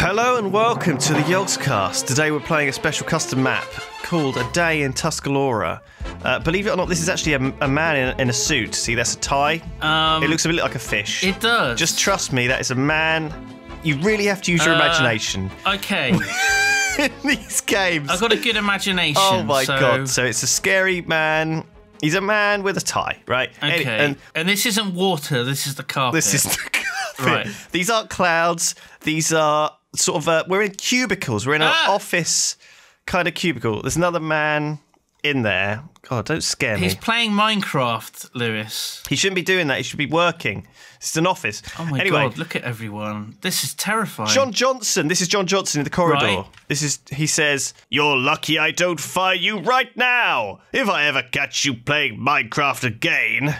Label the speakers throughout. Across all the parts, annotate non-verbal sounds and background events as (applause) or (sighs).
Speaker 1: Hello and welcome to the Yogscast. Today we're playing a special custom map called A Day in Tuscarora. Uh, believe it or not, this is actually a, a man in, in a suit. See, that's a tie.
Speaker 2: Um,
Speaker 1: it looks a bit like a fish.
Speaker 2: It does.
Speaker 1: Just trust me, that is a man. You really have to use your
Speaker 2: Uh,
Speaker 1: imagination
Speaker 2: Okay, (laughs)
Speaker 1: in these games.
Speaker 2: I've got a good imagination.
Speaker 1: oh my
Speaker 2: so-
Speaker 1: god! So it's a scary man. He's a man with a tie, right?
Speaker 2: Okay,
Speaker 1: And
Speaker 2: and, this isn't water. This is the carpet.
Speaker 1: This is the (laughs) carpet.
Speaker 2: Right.
Speaker 1: These aren't clouds. These are sort of. Uh, we're in cubicles. We're in an
Speaker 2: Ah!
Speaker 1: office kind of cubicle. There's another man in there. God, don't scare me.
Speaker 2: He's playing Minecraft, Lewis.
Speaker 1: He shouldn't be doing that. He should be working. It's an office.
Speaker 2: Oh my
Speaker 1: anyway,
Speaker 2: god! Look at everyone. This is terrifying.
Speaker 1: John Johnson. This is John Johnson in the corridor.
Speaker 2: Right.
Speaker 1: This is. He says, "You're lucky I don't fire you right now. If I ever catch you playing Minecraft again."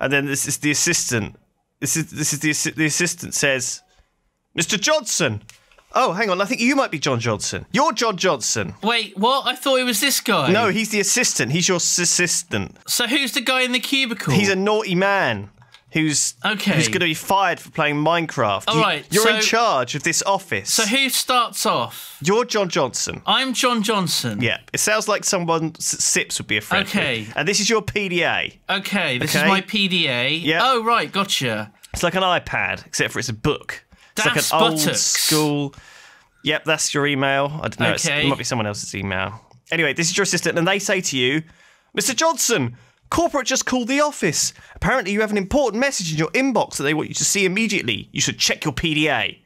Speaker 1: And then this is the assistant. This is this is the the assistant says, "Mr. Johnson." Oh, hang on. I think you might be John Johnson. You're John Johnson.
Speaker 2: Wait, what? I thought it was this guy.
Speaker 1: No, he's the assistant. He's your assistant.
Speaker 2: So who's the guy in the cubicle?
Speaker 1: He's a naughty man who's
Speaker 2: Okay.
Speaker 1: who's going to be fired for playing Minecraft.
Speaker 2: All
Speaker 1: You-
Speaker 2: right,
Speaker 1: You're in charge of this office.
Speaker 2: So who starts off?
Speaker 1: You're John Johnson.
Speaker 2: I'm John Johnson.
Speaker 1: Yeah, it sounds like someone S- Sips would be a friend.
Speaker 2: Okay.
Speaker 1: with. And this is your PDA.
Speaker 2: Okay, this
Speaker 1: Okay.
Speaker 2: is my PDA.
Speaker 1: Yeah.
Speaker 2: Oh right, gotcha.
Speaker 1: It's like an iPad, except for it's a book. It's
Speaker 2: Das
Speaker 1: like an old school. Yep, that's your email. I don't know. it's-
Speaker 2: Okay.
Speaker 1: It might be someone else's email. Anyway, this is your assistant, and they say to you, Mr. Johnson, corporate just called the office. Apparently, you have an important message in your inbox that they want you to see immediately. You should check your PDA.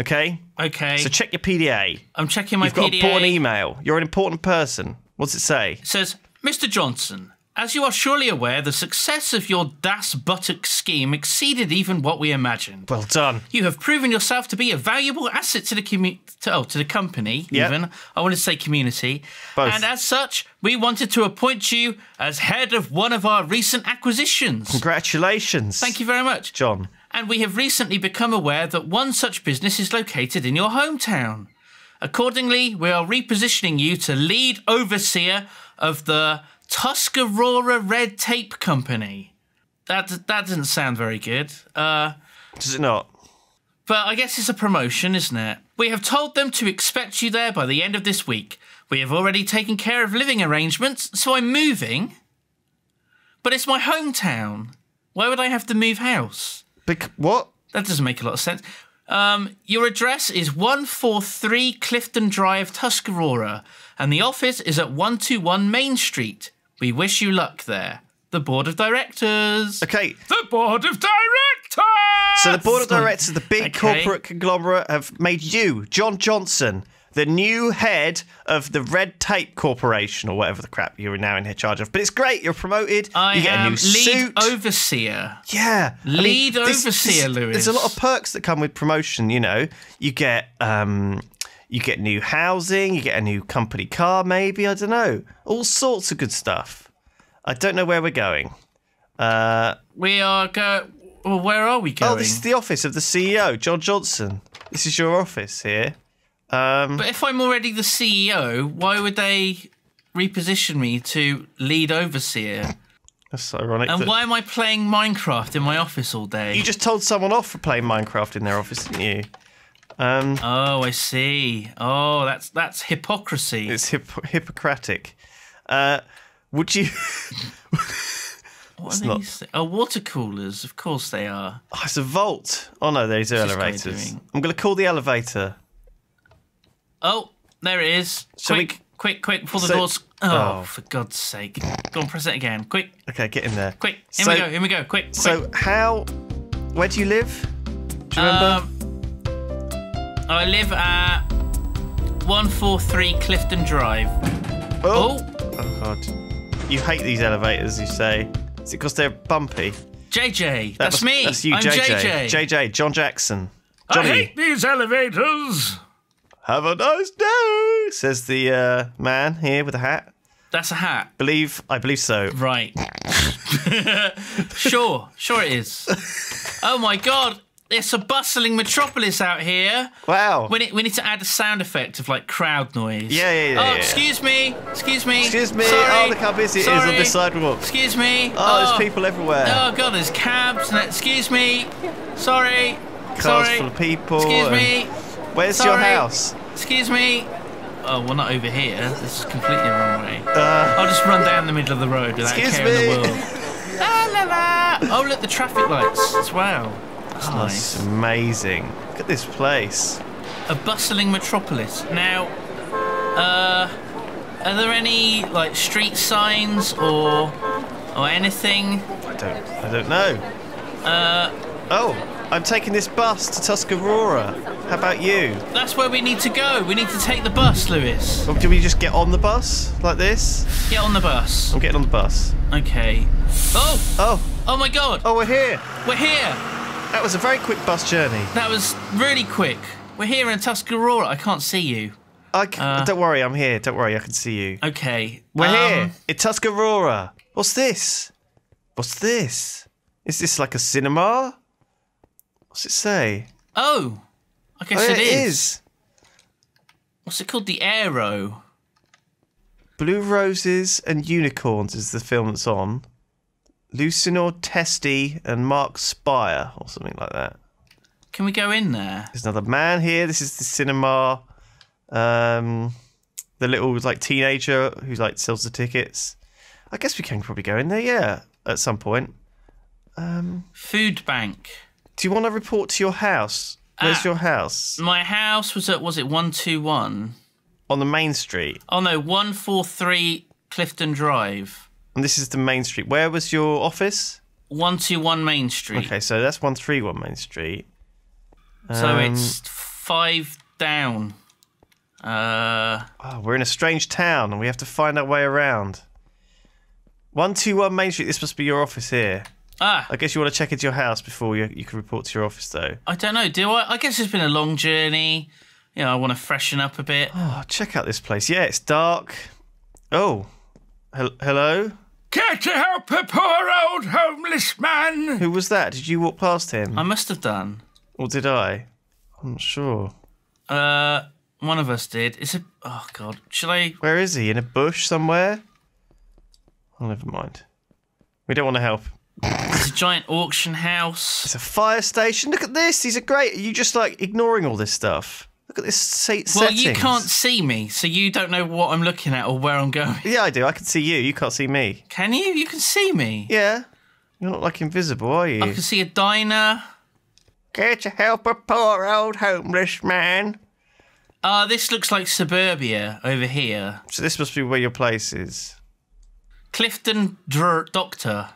Speaker 1: Okay?
Speaker 2: Okay.
Speaker 1: So check your PDA.
Speaker 2: I'm checking my
Speaker 1: You've got an
Speaker 2: PDA.
Speaker 1: important email. You're an important person. What's it say?
Speaker 2: It says, Mr. Johnson, as you are surely aware, the success of your Das Buttock scheme exceeded even what we imagined.
Speaker 1: Well done.
Speaker 2: You have proven yourself to be a valuable asset to the commu- to, oh, to the company.
Speaker 1: Yep.
Speaker 2: Even I want to say community.
Speaker 1: Both.
Speaker 2: And as such, we wanted to appoint you as head of one of our recent acquisitions.
Speaker 1: Congratulations.
Speaker 2: Thank you very much.
Speaker 1: John.
Speaker 2: And we have recently become aware that one such business is located in your hometown. Accordingly, we are repositioning you to lead overseer of the Tuscarora Red Tape Company. That that doesn't sound very good. Uh,
Speaker 1: Does it not?
Speaker 2: but I guess it's a promotion, isn't it? We have told them to expect you there by the end of this week. We have already taken care of living arrangements, so I'm moving. But it's my hometown. Why would I have to move house?
Speaker 1: Bec- what?
Speaker 2: That doesn't make a lot of sense. Um, your address is 143 Clifton Drive, Tuscarora, and the office is at 121 Main Street. We wish you luck there. The Board of Directors.
Speaker 1: Okay,
Speaker 2: The Board of Directors!
Speaker 1: so the board of directors of the big
Speaker 2: Okay.
Speaker 1: corporate conglomerate have made you, John Johnson, the new head of the Red Tape Corporation or whatever the crap you're now in charge of. But it's great. You're promoted.
Speaker 2: I
Speaker 1: you get a
Speaker 2: am
Speaker 1: new
Speaker 2: lead
Speaker 1: suit.
Speaker 2: overseer.
Speaker 1: Yeah, I mean,
Speaker 2: Lead overseer, Lewis.
Speaker 1: There's a lot of perks that come with promotion. You know, you get um, you get new housing, you get a new company car, maybe I don't know, all sorts of good stuff. I don't know where we're going. Uh,
Speaker 2: We are go. Well, where are we going?
Speaker 1: oh, this is the office of the CEO, John Johnson. This is your office here. Um,
Speaker 2: But if I'm already the CEO, why would they reposition me to lead overseer?
Speaker 1: that's ironic.
Speaker 2: And
Speaker 1: that-
Speaker 2: why am I playing Minecraft in my office all day?
Speaker 1: You just told someone off for playing Minecraft in their office, didn't you? Um,
Speaker 2: Oh, I see. Oh, that's that's hypocrisy.
Speaker 1: it's hip- Hippocratic. Uh, would you? (laughs)
Speaker 2: what are
Speaker 1: not-
Speaker 2: these? Oh, water coolers. Of course they are.
Speaker 1: Oh, it's a vault. Oh no, there's
Speaker 2: guy
Speaker 1: elevators. I'm gonna call the elevator.
Speaker 2: Oh, there it is.
Speaker 1: Shall we-
Speaker 2: quick, quick, quick! Before the
Speaker 1: So-
Speaker 2: doors. Oh,
Speaker 1: oh.
Speaker 2: for God's sake! Go on, press it again. Quick,
Speaker 1: Okay, get in there.
Speaker 2: quick! Here
Speaker 1: So-
Speaker 2: we go. Here we go. Quick, quick.
Speaker 1: So how? Where do you live? Do you remember?
Speaker 2: Um, I live at one four three Clifton Drive.
Speaker 1: oh.
Speaker 2: Oh,
Speaker 1: Oh god. You hate these elevators, you say. Is it because they're bumpy?
Speaker 2: JJ,
Speaker 1: That
Speaker 2: that's
Speaker 1: must-
Speaker 2: me.
Speaker 1: That's you,
Speaker 2: I'm
Speaker 1: JJ.
Speaker 2: JJ.
Speaker 1: JJ, John Jackson.
Speaker 2: I hate these elevators.
Speaker 1: Have a nice day, says the uh, man here with a hat.
Speaker 2: That's a hat.
Speaker 1: Believe, I believe so.
Speaker 2: Right. (laughs) sure, sure it is. (laughs) Oh my god, it's a bustling metropolis out here.
Speaker 1: Wow.
Speaker 2: We need, we need to add a sound effect of like crowd noise.
Speaker 1: Yeah, yeah, yeah,
Speaker 2: Oh,
Speaker 1: yeah.
Speaker 2: excuse me, excuse me.
Speaker 1: Excuse me.
Speaker 2: Sorry.
Speaker 1: Oh, look how busy it is on
Speaker 2: Sorry.
Speaker 1: this sidewalk.
Speaker 2: Excuse me.
Speaker 1: Oh, there's people everywhere.
Speaker 2: Oh god, there's cabs. And excuse me. Sorry.
Speaker 1: Cars
Speaker 2: Sorry.
Speaker 1: full of people.
Speaker 2: Excuse me.
Speaker 1: Where's your house?
Speaker 2: Excuse me. Oh, well, not over here. This is completely the wrong way.
Speaker 1: Uh,
Speaker 2: I'll just run down the middle of the road without
Speaker 1: Excuse
Speaker 2: care in
Speaker 1: me.
Speaker 2: the world. La, la, la. Oh, look, the traffic lights as well. That's
Speaker 1: that's
Speaker 2: nice.
Speaker 1: amazing. Look at this place.
Speaker 2: A bustling metropolis. Now, uh, are there any like street signs or or anything?
Speaker 1: I don't. I don't know. Uh. Oh, I'm taking this bus to Tuscarora. How about you?
Speaker 2: That's where we need to go. We need to take the bus, Lewis.
Speaker 1: Or do we just get on the bus like this?
Speaker 2: Get on the bus.
Speaker 1: I'm getting on the bus.
Speaker 2: Okay. Oh,
Speaker 1: Oh,
Speaker 2: oh my God,
Speaker 1: oh, we're here.
Speaker 2: we're here.
Speaker 1: That was a very quick bus journey.
Speaker 2: That was really quick. We're here in Tuscarora. I can't see you.
Speaker 1: I c- don't worry, I'm here. Don't worry, I can see you.
Speaker 2: Okay.
Speaker 1: We're
Speaker 2: um,
Speaker 1: here in Tuscarora. What's this? What's this? Is this like a cinema? What's it say?
Speaker 2: Oh, I guess
Speaker 1: Oh, yeah,
Speaker 2: it
Speaker 1: it
Speaker 2: is.
Speaker 1: is.
Speaker 2: What's it called? The Aero.
Speaker 1: Blue Roses and Unicorns is the film that's on. Lucinor Testy and Mark Spire, or something like that.
Speaker 2: Can we go in there?
Speaker 1: There's another man here. This is the cinema. Um, the little like teenager who like sells the tickets. I guess we can probably go in there, yeah, at some point.
Speaker 2: Food bank.
Speaker 1: Do you want to report to your house? Where's
Speaker 2: Ah.
Speaker 1: your house?
Speaker 2: My house was at was it one two one?
Speaker 1: On the main street.
Speaker 2: Oh no, one four three Clifton Drive.
Speaker 1: And this is the main street. Where was your office?
Speaker 2: One two one Main Street.
Speaker 1: Okay, so that's 131 Main Street.
Speaker 2: So
Speaker 1: Um,
Speaker 2: it's five down. Uh,
Speaker 1: Oh, we're in a strange town and we have to find our way around. 121 Main Street, this must be your office here.
Speaker 2: ah,
Speaker 1: I guess you want to check into your house before you, you can report to your office, though.
Speaker 2: I don't know. Do I? I guess it's been a long journey. You know, I want to freshen up a bit.
Speaker 1: Oh, check out this place. Yeah, it's dark. Oh, hel- hello?
Speaker 3: Care to help a poor old homeless man?
Speaker 1: Who was that? Did you walk past him?
Speaker 2: I must have done.
Speaker 1: or did I? I'm not sure.
Speaker 2: Uh, one of us did. It's a. Oh God. Shall I?
Speaker 1: Where is he? In a bush somewhere? Oh, never mind. We don't want to help.
Speaker 2: It's a giant auction house.
Speaker 1: It's a fire station. Look at this. These are great. Are you just like ignoring all this stuff? Look at this seat
Speaker 2: Well,
Speaker 1: settings.
Speaker 2: you can't see me, so you don't know what I'm looking at or where I'm going.
Speaker 1: Yeah, I do. I can see you. You can't see me.
Speaker 2: Can you? You can see me.
Speaker 1: Yeah. You're not like invisible, are you?
Speaker 2: I can see a diner.
Speaker 1: Care to help a poor old homeless man?
Speaker 2: Uh, this looks like suburbia over here.
Speaker 1: So this must be where your place is.
Speaker 2: Clifton Dr- Doctor.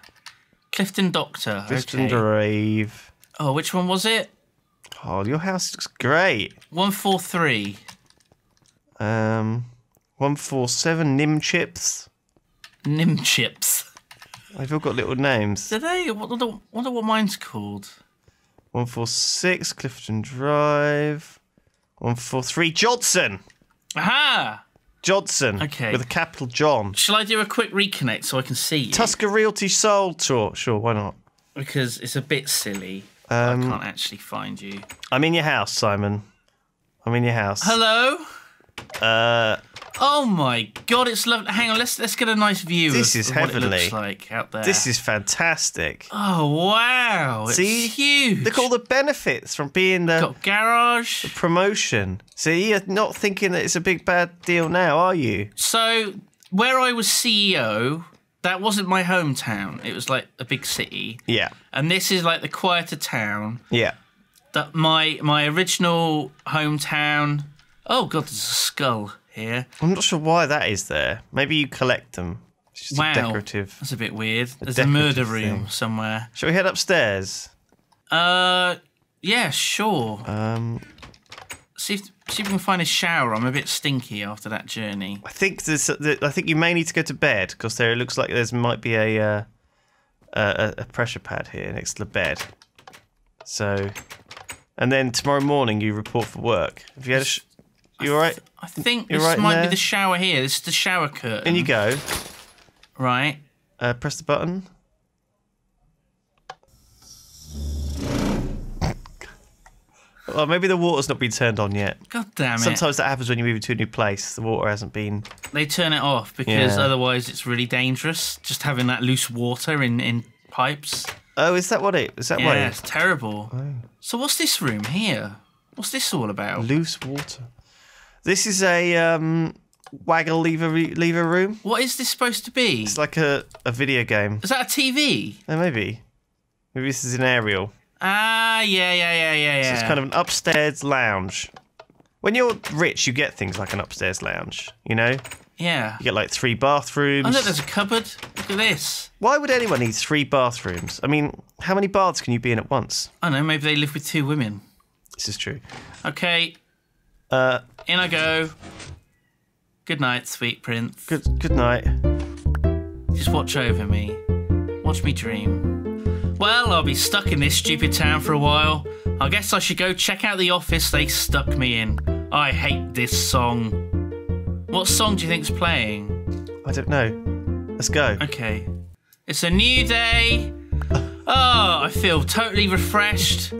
Speaker 2: Clifton Doctor.
Speaker 1: Clifton
Speaker 2: okay.
Speaker 1: Drive.
Speaker 2: Oh, which one was it?
Speaker 1: Oh, your house looks great.
Speaker 2: 143.
Speaker 1: Um, one four seven Nim Chips.
Speaker 2: Nim Chips.
Speaker 1: They've all got little names.
Speaker 2: Do they? I wonder, wonder what mine's called.
Speaker 1: One four six Clifton Drive. One four three Johnson.
Speaker 2: Aha!
Speaker 1: Johnson.
Speaker 2: Okay.
Speaker 1: With a capital John.
Speaker 2: Shall I do a quick reconnect so I can see you?
Speaker 1: Tusker Realty sold. Sure, sure. Why not?
Speaker 2: because it's a bit silly.
Speaker 1: Um,
Speaker 2: I can't actually find you.
Speaker 1: I'm in your house, Simon. I'm in your house.
Speaker 2: Hello?
Speaker 1: Uh,
Speaker 2: Oh my god, it's lovely. Hang on, let's let's get a nice view
Speaker 1: This
Speaker 2: of,
Speaker 1: is
Speaker 2: of what it
Speaker 1: heavenly.
Speaker 2: looks like out there.
Speaker 1: this is fantastic.
Speaker 2: Oh wow. It's
Speaker 1: See?
Speaker 2: huge.
Speaker 1: Look at all the benefits from being the
Speaker 2: got garage.
Speaker 1: promotion. See, you're not thinking that it's a big bad deal now, are you?
Speaker 2: So where I was CEO, that wasn't my hometown. It was like a big city.
Speaker 1: Yeah.
Speaker 2: And this is like the quieter town.
Speaker 1: Yeah.
Speaker 2: That my my original hometown. Oh god, there's a skull here.
Speaker 1: I'm not sure why that is there. Maybe you collect them. It's just
Speaker 2: Wow.
Speaker 1: a decorative.
Speaker 2: That's a bit weird. There's a murder room
Speaker 1: thing.
Speaker 2: somewhere.
Speaker 1: Shall we head upstairs?
Speaker 2: Uh, yeah, sure.
Speaker 1: Um,
Speaker 2: See if see if we can find a shower. I'm a bit stinky after that journey.
Speaker 1: I think there's. I think you may need to go to bed because there it looks like there's might be a, uh, a a pressure pad here next to the bed. So, and then tomorrow morning you report for work. Have you had a? Sh- you all right?
Speaker 2: I think
Speaker 1: You're
Speaker 2: this
Speaker 1: right
Speaker 2: might be the shower here. This is the shower curtain.
Speaker 1: In you go.
Speaker 2: right.
Speaker 1: Uh, press the button. Well, maybe the water's not been turned on yet.
Speaker 2: God damn it.
Speaker 1: Sometimes that happens when you move to a new place. The water hasn't been.
Speaker 2: they turn it off because
Speaker 1: Yeah.
Speaker 2: otherwise it's really dangerous. Just having that loose water in in pipes.
Speaker 1: Oh, is that what it? Is that
Speaker 2: Yeah, it's terrible.
Speaker 1: Oh.
Speaker 2: So what's this room here? What's this all about?
Speaker 1: Loose water. This is a um, waggle lever lever room.
Speaker 2: What is this supposed to be?
Speaker 1: It's like a, a video game.
Speaker 2: Is that a TV?
Speaker 1: Oh, maybe. Maybe this is an aerial.
Speaker 2: Ah, yeah, yeah, yeah, yeah, yeah.
Speaker 1: So it's kind of an upstairs lounge. When you're rich, you get things like an upstairs lounge. You know,
Speaker 2: yeah.
Speaker 1: you get like three bathrooms.
Speaker 2: Oh, look, there's a cupboard. Look at this.
Speaker 1: Why would anyone need three bathrooms? I mean, how many baths can you be in at once?
Speaker 2: I don't know, maybe they live with two women.
Speaker 1: This is true.
Speaker 2: Okay,
Speaker 1: Uh,
Speaker 2: in I go. Good night, sweet prince.
Speaker 1: good good night.
Speaker 2: Just watch over me. Watch me dream. Well, I'll be stuck in this stupid town for a while. I guess I should go check out the office they stuck me in. I hate this song. What song do you think's playing?
Speaker 1: I don't know. Let's go.
Speaker 2: Okay. It's a new day. Oh, I feel totally refreshed.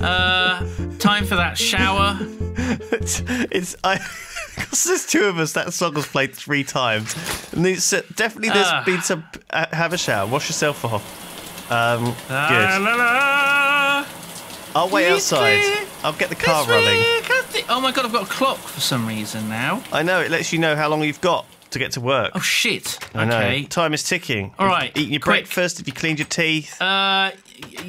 Speaker 2: Uh, time for that shower.
Speaker 1: it's, it's I. (laughs) Because there's two of us, that song was played three times, and it's, uh, definitely there's
Speaker 2: Ah.
Speaker 1: been some. Uh, have a shower, wash yourself off. Um, good.
Speaker 2: la, la.
Speaker 1: I'll wait outside. I'll get the car running.
Speaker 2: week, I thi- Oh my god, I've got a clock for some reason now.
Speaker 1: I know it lets you know how long you've got to get to work.
Speaker 2: Oh shit.
Speaker 1: I know.
Speaker 2: Okay.
Speaker 1: Time is ticking.
Speaker 2: All
Speaker 1: Have Eaten your
Speaker 2: quick.
Speaker 1: breakfast? Have you cleaned your teeth?
Speaker 2: Uh,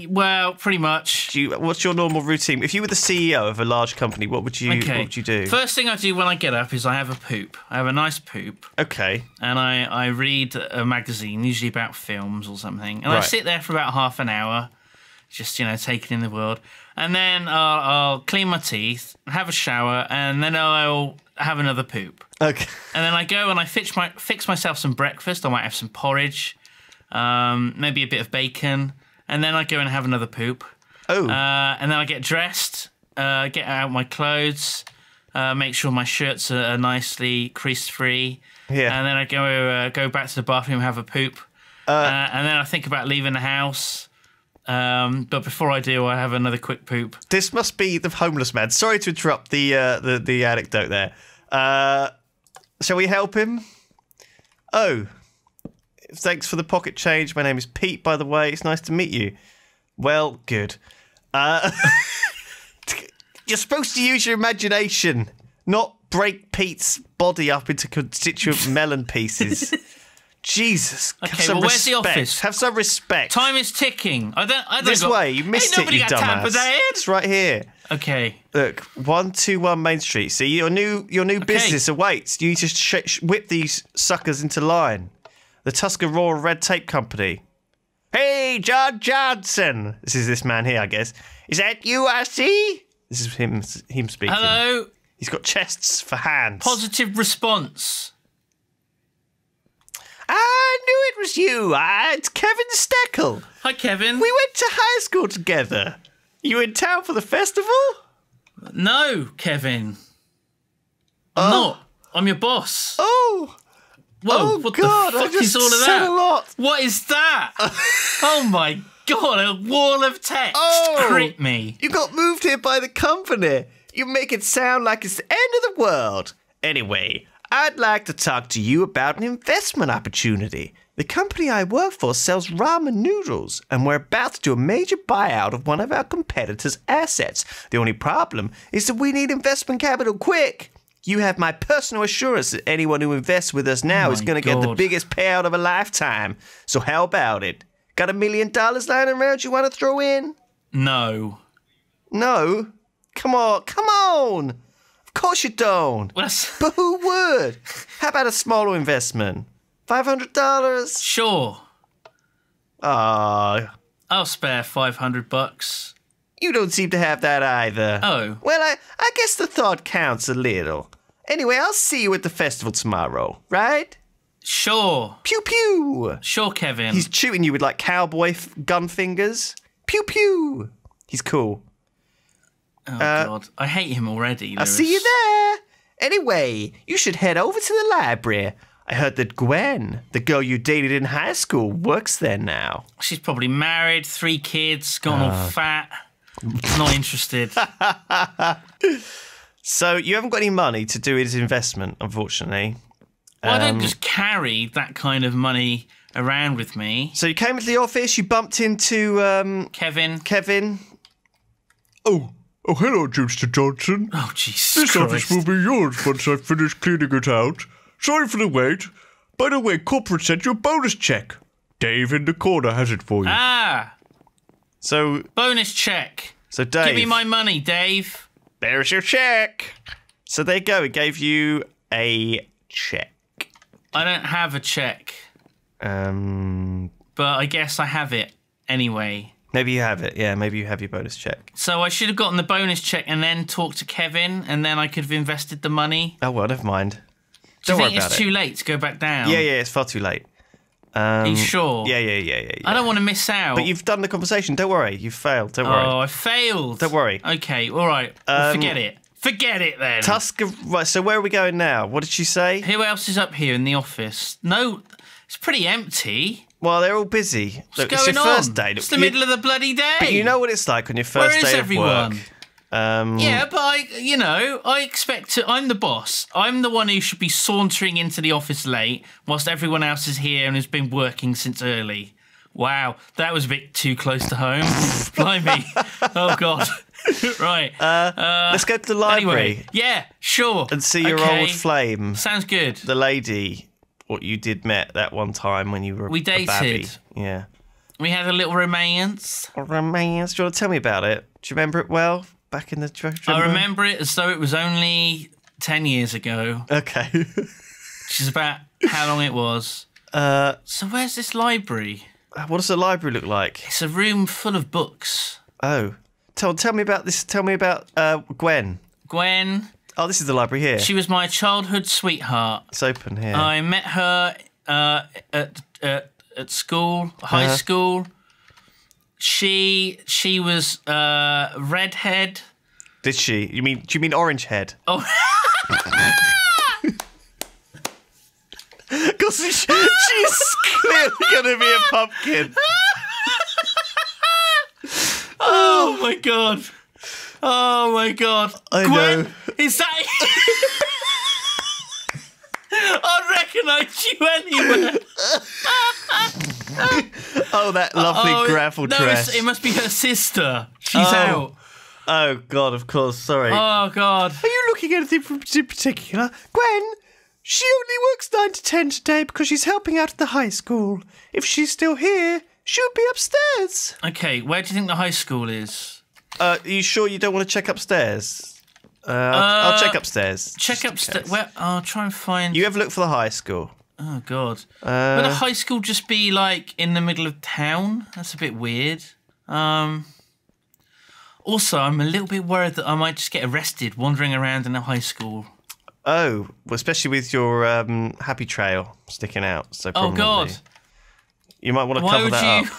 Speaker 2: well, pretty much.
Speaker 1: Do you, what's your normal routine? If you were the CEO of a large company, what would you
Speaker 2: Okay.
Speaker 1: what would you do?
Speaker 2: First thing I do when I get up is I have a poop. I have a nice poop,
Speaker 1: okay.
Speaker 2: and I I read a magazine, usually about films or something, and I sit there for about half an hour, just you know taking in the world, and then I'll, I'll clean my teeth, have a shower, and then I'll have another poop.
Speaker 1: Okay.
Speaker 2: And then I go and I fix my fix myself some breakfast. I might have some porridge, um, maybe a bit of bacon, and then I go and have another poop.
Speaker 1: Oh.
Speaker 2: Uh, and then I get dressed, uh, get out my clothes, uh, make sure my shirts are, nicely crease free.
Speaker 1: Yeah.
Speaker 2: And then I go uh, go back to the bathroom, have a poop, uh, and then I think about leaving the house. Um, but before I do, I have another quick poop.
Speaker 1: This must be the homeless man. Sorry to interrupt the uh, the the anecdote there. Uh, shall we help him? Oh, thanks for the pocket change. My name is Pete, by the way. It's nice to meet you. Well, good. Uh, (laughs) you're supposed to use your imagination, not break Pete's body up into constituent (laughs) melon pieces. Jesus. have
Speaker 2: Okay,
Speaker 1: some
Speaker 2: well, where's the
Speaker 1: respect.
Speaker 2: office?
Speaker 1: Have some respect.
Speaker 2: Time is ticking. I don't. I don't
Speaker 1: this
Speaker 2: got,
Speaker 1: way. You missed
Speaker 2: Ain't
Speaker 1: it,
Speaker 2: nobody
Speaker 1: you dumbass. It's right here.
Speaker 2: Okay.
Speaker 1: Look, one two one Main Street. See your new your new business awaits. You need to sh- whip these suckers into line. The Tuscarora Red Tape Company. Hey, John Johnson. This is this man here, I guess. Is that you? I see. This is him. Him speaking.
Speaker 2: Hello.
Speaker 1: He's got chests for hands.
Speaker 2: Positive response.
Speaker 1: I knew it was you. It's Kevin Steckel.
Speaker 2: Hi, Kevin.
Speaker 1: We went to high school together. You in town for the festival?
Speaker 2: no, Kevin. I'm oh. not. I'm your boss.
Speaker 1: Oh.
Speaker 2: Whoa,
Speaker 1: Oh
Speaker 2: what
Speaker 1: God!
Speaker 2: the
Speaker 1: I
Speaker 2: fuck
Speaker 1: just
Speaker 2: is all of that?
Speaker 1: a lot.
Speaker 2: What is that? (laughs) oh my god, a wall of text.
Speaker 1: Oh.
Speaker 2: Crit me.
Speaker 1: You got moved here by the company. You make it sound like it's the end of the world. Anyway, I'd like to talk to you about an investment opportunity. The company I work for sells ramen noodles, and we're about to do a major buyout of one of our competitors' assets. The only problem is that we need investment capital quick. You have my personal assurance that anyone who invests with us now
Speaker 2: Oh
Speaker 1: is going to get the biggest payout of a lifetime. So, how about it? Got a million dollars lying around you want to throw in?
Speaker 2: No.
Speaker 1: No. Come on, come on. Of course you don't.
Speaker 2: Well, (laughs)
Speaker 1: But who would? How about a smaller investment? Five hundred dollars?
Speaker 2: sure.
Speaker 1: Ah,
Speaker 2: I'll spare 500 bucks.
Speaker 1: You don't seem to have that either.
Speaker 2: Oh.
Speaker 1: Well, I, I guess the thought counts a little. Anyway, I'll see you at the festival tomorrow, right?
Speaker 2: Sure.
Speaker 1: Pew pew.
Speaker 2: Sure, Kevin.
Speaker 1: He's shooting you with like cowboy f- gun fingers. Pew pew. He's cool.
Speaker 2: oh, God. I hate him already.
Speaker 1: I'll see you there. Anyway, you should head over to the library. I heard that Gwen, the girl you dated in high school, works there now.
Speaker 2: She's probably married, three kids, gone
Speaker 1: Uh.
Speaker 2: all fat. Not interested. (laughs)
Speaker 1: So you haven't got any money to do his investment, unfortunately.
Speaker 2: well, I don't
Speaker 1: Um,
Speaker 2: just carry that kind of money around with me.
Speaker 1: So you came into the office, you bumped into um,
Speaker 2: Kevin,
Speaker 1: Kevin. Oh,
Speaker 4: Oh, hello, Mr. Johnson.
Speaker 2: Oh, Jesus
Speaker 4: This
Speaker 2: Christ.
Speaker 4: office will be yours once I've finished cleaning it out. Sorry for the wait. By the way, corporate sent you a bonus check. Dave in the corner has it for you.
Speaker 2: Ah,
Speaker 1: So,
Speaker 2: bonus check.
Speaker 1: so Dave,
Speaker 2: Give me my money, Dave.
Speaker 1: there's your check. So there you go. It gave you a check.
Speaker 2: I don't have a check,
Speaker 1: Um,
Speaker 2: but I guess I have it anyway.
Speaker 1: maybe you have it. Yeah, maybe you have your bonus check.
Speaker 2: So I should have gotten the bonus check and then talked to Kevin, and then I could have invested the money.
Speaker 1: Oh well, never mind.
Speaker 2: Do you
Speaker 1: Don't worry
Speaker 2: think it's
Speaker 1: about
Speaker 2: too late to go back down?
Speaker 1: Yeah, yeah, it's far too late. Um,
Speaker 2: Are you sure?
Speaker 1: Yeah, yeah, yeah, yeah. yeah.
Speaker 2: I don't want to miss out.
Speaker 1: But you've done the conversation. Don't worry. You've failed. Don't worry.
Speaker 2: Oh, I failed.
Speaker 1: Don't worry.
Speaker 2: Okay, all right.
Speaker 1: Um,
Speaker 2: forget it. Forget it then.
Speaker 1: Tusker. Right. So where are we going now? What did she say?
Speaker 2: Who else is up here in the office? No, it's pretty empty.
Speaker 1: Well, they're all busy.
Speaker 2: What's
Speaker 1: Look,
Speaker 2: going
Speaker 1: it's your
Speaker 2: on?
Speaker 1: first day.
Speaker 2: It's the
Speaker 1: You-
Speaker 2: middle of the bloody day.
Speaker 1: But you know what it's like on your first
Speaker 2: Where is
Speaker 1: day
Speaker 2: everyone?
Speaker 1: of work. Um,
Speaker 2: Yeah, but I, you know, I expect to. I'm the boss. I'm the one who should be sauntering into the office late, whilst everyone else is here and has been working since early. Wow, that was a bit too close to home. (laughs) Blimey. Oh God. (laughs) right.
Speaker 1: Let's go to the library
Speaker 2: anyway, yeah, sure.
Speaker 1: and see your
Speaker 2: Okay.
Speaker 1: old flame,
Speaker 2: Sounds good.
Speaker 1: the lady. What you did met that one time when you were
Speaker 2: We
Speaker 1: a
Speaker 2: dated.
Speaker 1: Yeah.
Speaker 2: We had a little romance.
Speaker 1: Romance. Do you want to tell me about it? Do you remember it well? Back in the. you
Speaker 2: I remember it as though it was only ten years ago,
Speaker 1: Okay. (laughs)
Speaker 2: which is about how long it was.
Speaker 1: uh,
Speaker 2: So where's this library?
Speaker 1: what does the library look like?
Speaker 2: It's a room full of books.
Speaker 1: Oh, tell tell me about this. Tell me about uh, Gwen.
Speaker 2: Gwen,
Speaker 1: Oh, this is the library here.
Speaker 2: she was my childhood sweetheart.
Speaker 1: it's open here.
Speaker 2: I met her uh, at, at at school, high
Speaker 1: Uh-huh.
Speaker 2: school. She she was uh, redhead.
Speaker 1: Did she? You mean? Do you mean orange head?
Speaker 2: Oh, (laughs)
Speaker 1: Because she, she's clearly going to be a pumpkin.
Speaker 2: oh my god! Oh my god!
Speaker 1: I
Speaker 2: Gwen,
Speaker 1: know.
Speaker 2: is that? I'd recognise you (laughs) anywhere. (laughs)
Speaker 1: Oh, that lovely
Speaker 2: Oh,
Speaker 1: gravel
Speaker 2: no,
Speaker 1: dress.
Speaker 2: it must be her sister. She's
Speaker 1: Oh.
Speaker 2: out.
Speaker 1: Oh God, of course. Sorry.
Speaker 2: Oh god.
Speaker 1: Are you looking at anything from- in particular, Gwen? She only works nine to ten today because she's helping out at the high school. If she's still here, she'll be upstairs.
Speaker 2: Okay, where do you think the high school is?
Speaker 1: Uh, are you sure you don't want to check upstairs? Uh, I'll, I'll check upstairs.
Speaker 2: Check upstairs. Where? I'll try and find.
Speaker 1: You have a look for the high school.
Speaker 2: Oh god.
Speaker 1: Uh,
Speaker 2: Would a high school just be like in the middle of town? That's a bit weird. Um. Also, I'm a little bit worried that I might just get arrested wandering around in a high school.
Speaker 1: Oh, well, especially with your um, happy trail sticking out. So
Speaker 2: Oh god.
Speaker 1: you might want to
Speaker 2: Why
Speaker 1: cover
Speaker 2: would
Speaker 1: that
Speaker 2: you?
Speaker 1: up.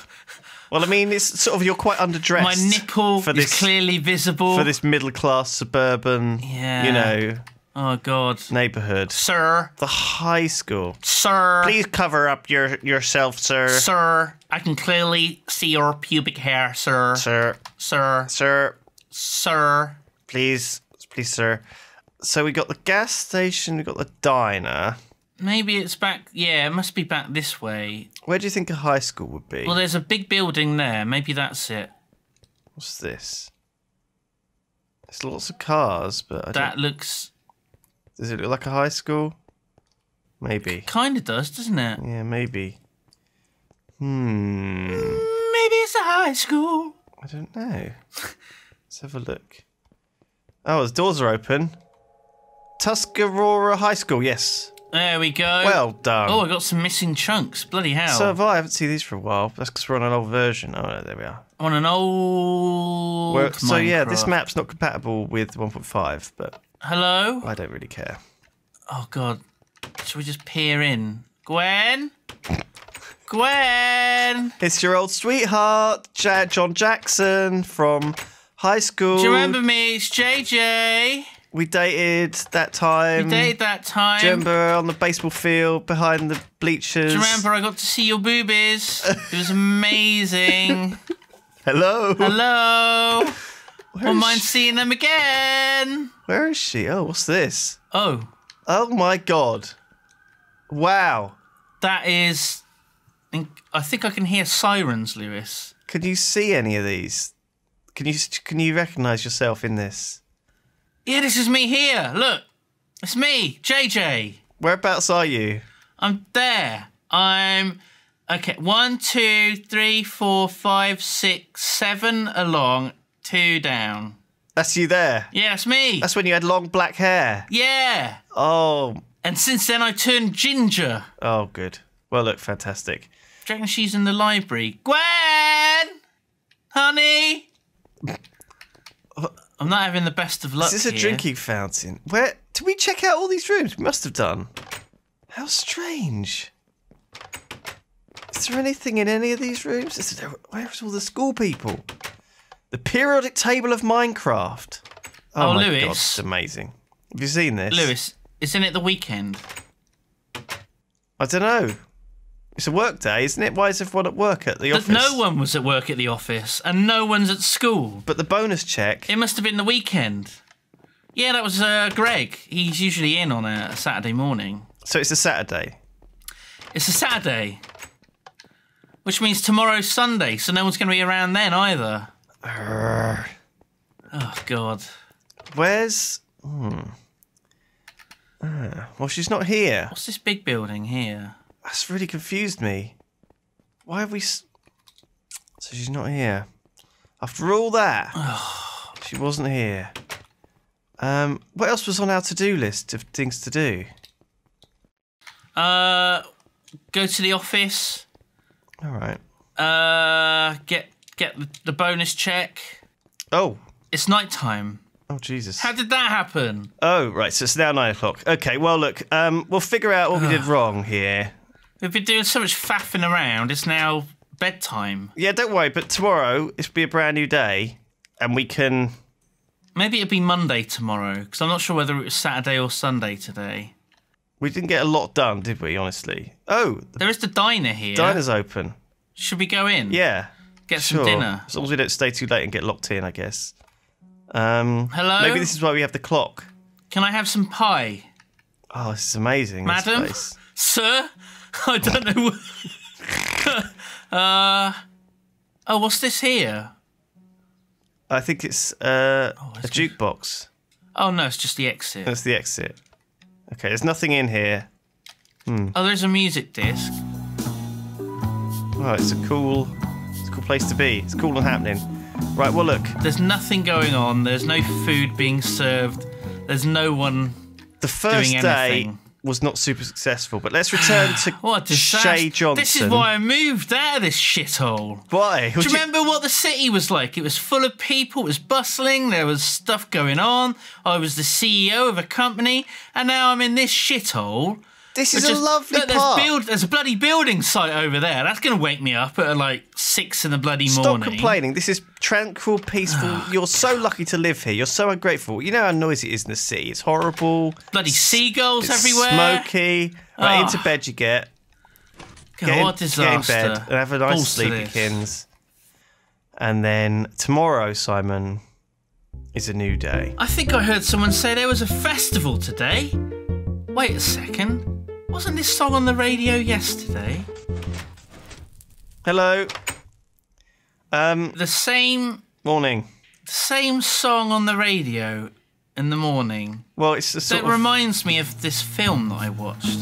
Speaker 1: Well, I mean, it's sort of you're quite underdressed.
Speaker 2: My nipple
Speaker 1: for
Speaker 2: is
Speaker 1: this
Speaker 2: clearly visible.
Speaker 1: for this middle class suburban,
Speaker 2: Yeah.
Speaker 1: you know,
Speaker 2: Oh god.
Speaker 1: neighborhood.
Speaker 2: Sir.
Speaker 1: The high school.
Speaker 2: Sir.
Speaker 1: Please cover up your yourself, sir.
Speaker 2: Sir. I can clearly see your pubic hair, sir.
Speaker 1: Sir,
Speaker 2: Sir.
Speaker 1: sir,
Speaker 2: Sir.
Speaker 1: please, please, sir. So we got the gas station, we got the diner.
Speaker 2: Maybe it's back. Yeah, it must be back this way.
Speaker 1: Where do you think a high school would be?
Speaker 2: Well, there's a big building there. Maybe that's it.
Speaker 1: What's this? There's lots of cars, but I
Speaker 2: That
Speaker 1: don't,
Speaker 2: looks
Speaker 1: does it look like a high school? Maybe.
Speaker 2: kind of does, doesn't it?
Speaker 1: Yeah, maybe. Hmm.
Speaker 2: Maybe it's a high school.
Speaker 1: I don't know. (laughs) Let's have a look. Oh, the doors are open. Tuscarora High School, yes.
Speaker 2: There we go.
Speaker 1: Well done.
Speaker 2: oh, I got some missing chunks. Bloody hell!
Speaker 1: So have I. I haven't seen these for a while. That's because we're on an old version. Oh, no, there we are.
Speaker 2: on an old.
Speaker 1: We're- so yeah, this map's not compatible with 1.5, but
Speaker 2: Hello.
Speaker 1: I don't really care.
Speaker 2: Oh God. Should we just peer in? Gwen. Gwen.
Speaker 1: It's your old sweetheart, Ja- John Jackson from high school.
Speaker 2: Do you remember me? It's JJ.
Speaker 1: We dated that time.
Speaker 2: We dated that time.
Speaker 1: Do you remember on the baseball field behind the bleachers?
Speaker 2: Do you remember I got to see your boobies? It was amazing. (laughs)
Speaker 1: Hello.
Speaker 2: Hello. (laughs)
Speaker 1: Where
Speaker 2: Won't mind
Speaker 1: she?
Speaker 2: seeing them again.
Speaker 1: Where is she? Oh, what's this?
Speaker 2: Oh,
Speaker 1: Oh my god. Wow.
Speaker 2: that is. I think I can hear sirens, Lewis.
Speaker 1: Can you see any of these? Can you can you recognise yourself in this?
Speaker 2: Yeah, this is me here. Look, it's me, JJ.
Speaker 1: Whereabouts are you?
Speaker 2: I'm there. I'm okay. One, two, three, four, five, six, seven along, two down.
Speaker 1: That's you there.
Speaker 2: Yeah, it's me.
Speaker 1: That's when you had long black hair.
Speaker 2: yeah.
Speaker 1: Oh,
Speaker 2: And since then, I turned ginger.
Speaker 1: oh, good. Well, look, fantastic.
Speaker 2: Do reckon she's in the library? Gwen, honey. I'm not having the best of luck
Speaker 1: Is this a drinking fountain? Where did we check out all these rooms? We must have done. How strange. Is there anything in any of these rooms? Is there, where's all the school people? The periodic table of Minecraft. Oh,
Speaker 2: Oh,
Speaker 1: my
Speaker 2: Lewis.
Speaker 1: god, it's amazing. Have you seen this?
Speaker 2: Lewis, isn't it the weekend?
Speaker 1: I don't know. It's a work day, isn't it? Why is everyone at work at the
Speaker 2: But
Speaker 1: office?
Speaker 2: no one was at work at the office, and no one's at school.
Speaker 1: But the bonus check.
Speaker 2: It must have been the weekend. Yeah, that was uh, Greg. He's usually in on a Saturday morning.
Speaker 1: So it's a Saturday.
Speaker 2: It's a Saturday, which means tomorrow's Sunday, so no one's going to be around then either.
Speaker 1: Urgh.
Speaker 2: Oh God.
Speaker 1: Where's? Hmm. Ah, well, she's not here.
Speaker 2: What's this big building here?
Speaker 1: That's really confused me. Why have we? So she's not here. After all that, she wasn't here. Um, what else was on our to-do list of things to do?
Speaker 2: Uh, go to the office.
Speaker 1: All right.
Speaker 2: Uh, get get the bonus check.
Speaker 1: Oh,
Speaker 2: It's night time.
Speaker 1: oh Jesus.
Speaker 2: How did that happen?
Speaker 1: oh, right. So it's now nine o'clock. Okay. Well, look. Um, we'll figure out what we did wrong here.
Speaker 2: We've been doing so much faffing around. It's now bedtime.
Speaker 1: Yeah, don't worry. But tomorrow it'll be a brand new day, and we can.
Speaker 2: Maybe it'll be Monday tomorrow because I'm not sure whether it was Saturday or Sunday today.
Speaker 1: We didn't get a lot done, did we? Honestly. Oh, the
Speaker 2: There is the diner here.
Speaker 1: diner's open.
Speaker 2: Should we go in?
Speaker 1: Yeah.
Speaker 2: Get
Speaker 1: Sure.
Speaker 2: some dinner.
Speaker 1: As long as we don't stay too late and get locked in, I guess. Um,
Speaker 2: Hello?
Speaker 1: Maybe this is why we have the clock.
Speaker 2: Can I have some pie,
Speaker 1: Oh, this is amazing.
Speaker 2: madam? (laughs) Sir? (laughs) I don't know. (laughs) uh. Oh, what's this here?
Speaker 1: I think it's uh,
Speaker 2: Oh,
Speaker 1: a jukebox.
Speaker 2: Oh no, it's just the exit.
Speaker 1: That's the exit. Okay, there's nothing in here.
Speaker 2: Oh, there's a music disc.
Speaker 1: Oh, it's a cool, cool place to be. It's cool and happening. Right. Well, look.
Speaker 2: There's nothing going on. There's no food being served. There's no one.
Speaker 1: The first
Speaker 2: Doing
Speaker 1: day was not super successful, but let's return to (sighs)
Speaker 2: What.
Speaker 1: Shay Johnson.
Speaker 2: This is why I moved out of this shithole.
Speaker 1: Why?
Speaker 2: Do you remember what the city was like? It was full of people, it was bustling, there was stuff going on. I was the CEO of a company, and now I'm in this shithole.
Speaker 1: This is
Speaker 2: which
Speaker 1: a lovely
Speaker 2: look, there's, build, there's a bloody building site over there. That's going to wake me up at like six in the bloody
Speaker 1: Stop
Speaker 2: morning.
Speaker 1: Stop complaining. This is tranquil, peaceful. (sighs) You're so lucky to live here. You're so ungrateful. You know how noisy it is in the sea. It's horrible.
Speaker 2: Bloody seagulls
Speaker 1: It's
Speaker 2: everywhere.
Speaker 1: smoky. Right
Speaker 2: Ah.
Speaker 1: into bed you get.
Speaker 2: God,
Speaker 1: Get in,
Speaker 2: what a
Speaker 1: get in bed and have a nice
Speaker 2: Balls to this.
Speaker 1: sleepykins. And then tomorrow, Simon, is a new day.
Speaker 2: I think I heard someone say there was a festival today. Wait a second. Wasn't this song on the radio yesterday?
Speaker 1: Hello. Um,
Speaker 2: The same
Speaker 1: morning.
Speaker 2: the same song on the radio in the morning.
Speaker 1: Well, it's a
Speaker 2: So
Speaker 1: sort
Speaker 2: it
Speaker 1: of.
Speaker 2: reminds me of this film that I watched.